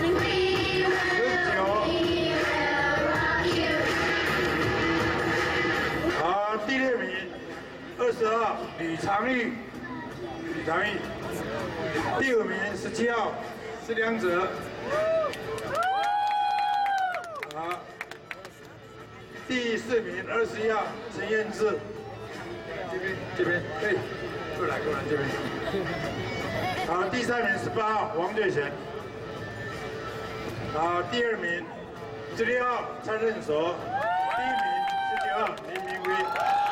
十九。好，第六名，二十二，吕长玉，吕长玉。第五名，十七号，施良泽。好，第四名，二十一号，陈彦志。这边，这边，对，过来，过来这边。好，第三名，十八号，王瑞贤。好，第二名，十六号，蔡振所。第一名，十九号，林明威。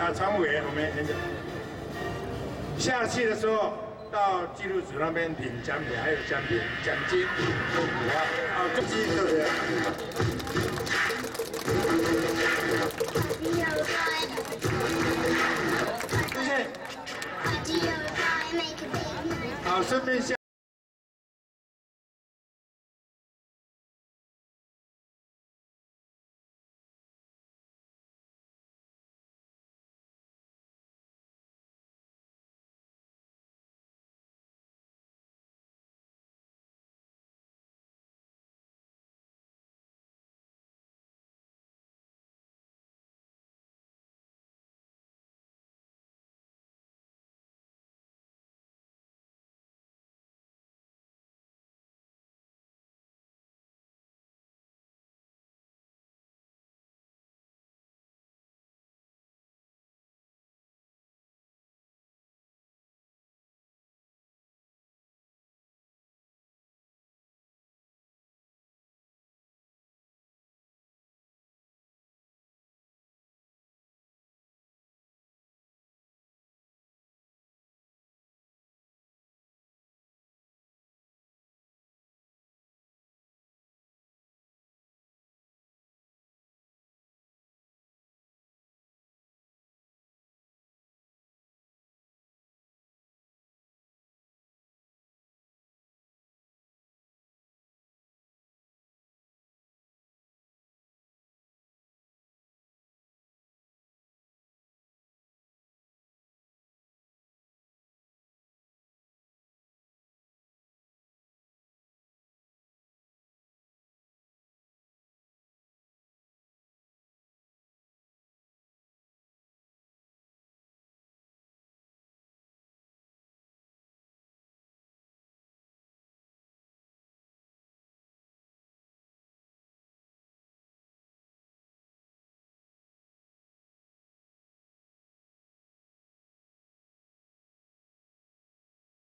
啊常委员我们先讲。下去的时候到记录组那边领奖品，还有奖品奖金，好，好，恭喜各位。谢谢，好，顺便下。